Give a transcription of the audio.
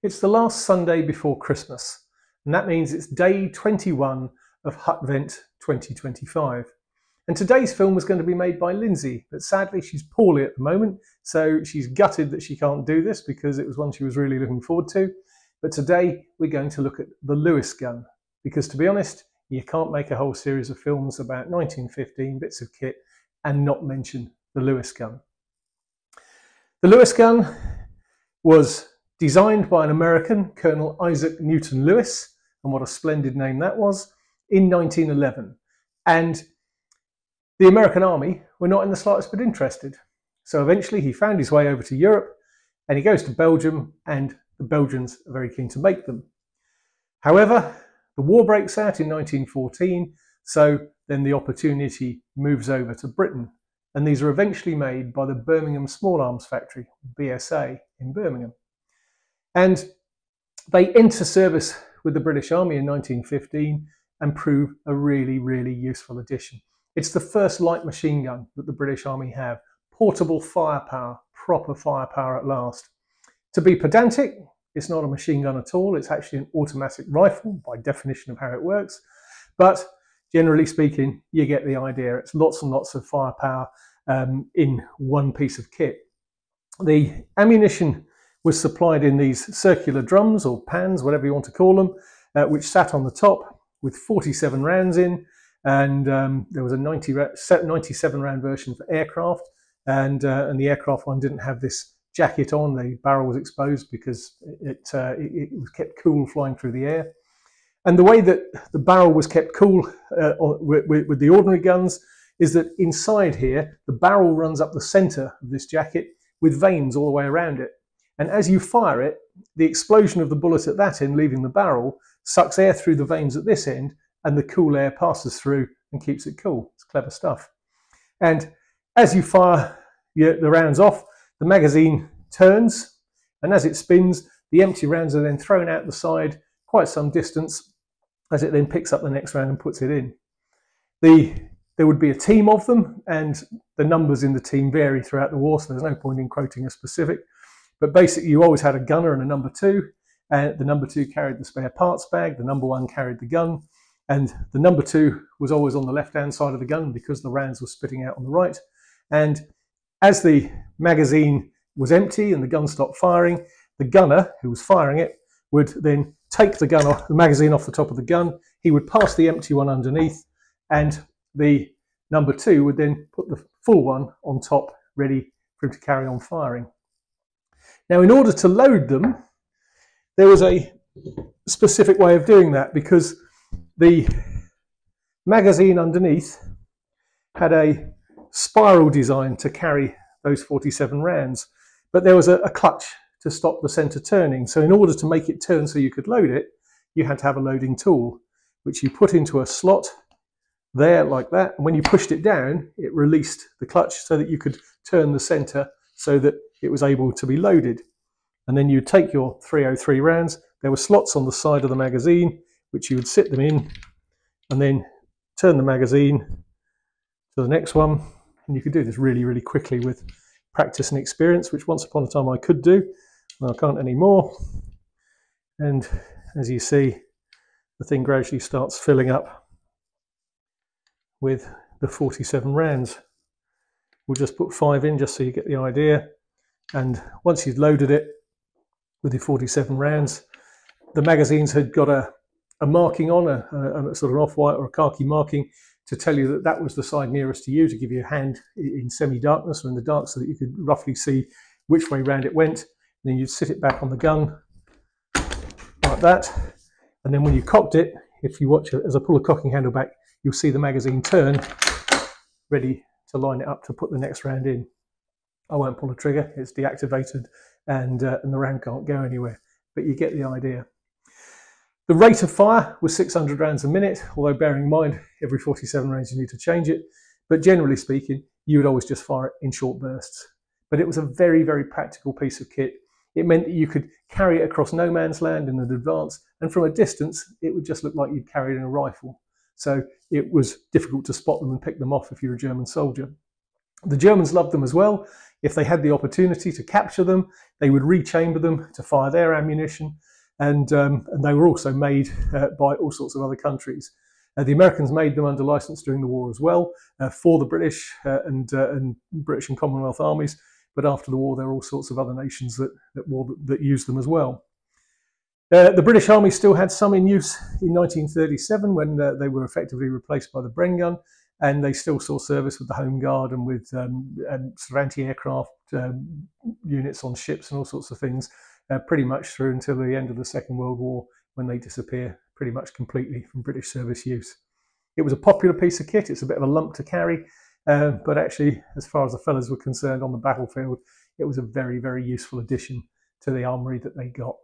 It's the last Sunday before Christmas, and that means it's day 21 of Hutvent 2025. And today's film was going to be made by Lindsay, but sadly she's poorly at the moment, so she's gutted that she can't do this because it was one she was really looking forward to. But today we're going to look at the Lewis gun, because to be honest, you can't make a whole series of films about 1915 bits of kit and not mention the Lewis gun. The Lewis gun was designed by an American, Colonel Isaac Newton Lewis, and what a splendid name that was, in 1911. And the American army were not in the slightest bit interested. So eventually he found his way over to Europe and he goes to Belgium and the Belgians are very keen to make them. However, the war breaks out in 1914, so then the opportunity moves over to Britain and these are eventually made by the Birmingham Small Arms Factory, BSA, in Birmingham. And they enter service with the British Army in 1915 and prove a really, really useful addition. It's the first light machine gun that the British Army have. Portable firepower, proper firepower at last. To be pedantic, it's not a machine gun at all. It's actually an automatic rifle by definition of how it works. But generally speaking, you get the idea. It's lots and lots of firepower um, in one piece of kit. The ammunition was supplied in these circular drums or pans, whatever you want to call them, uh, which sat on the top with 47 rounds in. And um, there was a 90 97 round version for aircraft. And, uh, and the aircraft one didn't have this jacket on. The barrel was exposed because it, uh, it, was kept cool flying through the air. And the way that the barrel was kept cool uh, with, with, the ordinary guns is that inside here, the barrel runs up the center of this jacket with vanes all the way around it. And as you fire it, the explosion of the bullet at that end leaving the barrel sucks air through the vanes at this end and the cool air passes through and keeps it cool. It's clever stuff. And as you fire the rounds off, the magazine turns and as it spins, the empty rounds are then thrown out the side quite some distance as it then picks up the next round and puts it in. The, there would be a team of them and the numbers in the team vary throughout the war, so there's no point in quoting a specific. But basically, you always had a gunner and a number two. And the number two carried the spare parts bag, the number one carried the gun, and the number two was always on the left hand side of the gun because the rounds were spitting out on the right. And as the magazine was empty and the gun stopped firing, the gunner who was firing it would then take the gun off the magazine off the top of the gun. He would pass the empty one underneath, and the number two would then put the full one on top, ready for him to carry on firing. Now, in order to load them, there was a specific way of doing that because the magazine underneath had a spiral design to carry those 47 rounds, but there was a, a clutch to stop the center turning. So in order to make it turn so you could load it, you had to have a loading tool, which you put into a slot there like that. And when you pushed it down, it released the clutch so that you could turn the center so that it was able to be loaded. And then you'd take your 303 rounds. There were slots on the side of the magazine, which you would sit them in and then turn the magazine to the next one. And you could do this really, really quickly with practice and experience, which once upon a time I could do. and I can't anymore. And as you see, the thing gradually starts filling up with the 47 rounds. We'll just put five in just so you get the idea. And once you've loaded it with your 47 rounds, the magazines had got a, a marking on, a, a, sort of off-white or a khaki marking to tell you that that was the side nearest to you to give you a hand in semi-darkness or in the dark so that you could roughly see which way round it went. And then you'd sit it back on the gun like that. And then when you cocked it, if you watch it, as I pull the cocking handle back, you'll see the magazine turn, ready to line it up to put the next round in. I won't pull the trigger, it's deactivated and, uh, and the round can't go anywhere, but you get the idea. The rate of fire was 600 rounds a minute, although bearing in mind every 47 rounds you need to change it. But generally speaking, you would always just fire it in short bursts. But it was a very, very practical piece of kit. It meant that you could carry it across no man's land in an advance, and from a distance, it would just look like you'd carried in a rifle. So it was difficult to spot them and pick them off if you're a German soldier. The Germans loved them as well. If they had the opportunity to capture them, they would rechamber them to fire their ammunition. And, um, and they were also made uh, by all sorts of other countries. Uh, the Americans made them under license during the war as well uh, for the British uh, and, uh, and British and Commonwealth armies. But after the war, there were all sorts of other nations that, that, wore, that used them as well. Uh, the British Army still had some in use in 1937 when uh, they were effectively replaced by the Bren gun, and they still saw service with the Home Guard and with um, sort of anti-aircraft um, units on ships and all sorts of things, uh, pretty much through until the end of the Second World War when they disappear pretty much completely from British service use. It was a popular piece of kit. It's a bit of a lump to carry, uh, but actually, as far as the fellas were concerned on the battlefield, it was a very, very useful addition to the armoury that they got.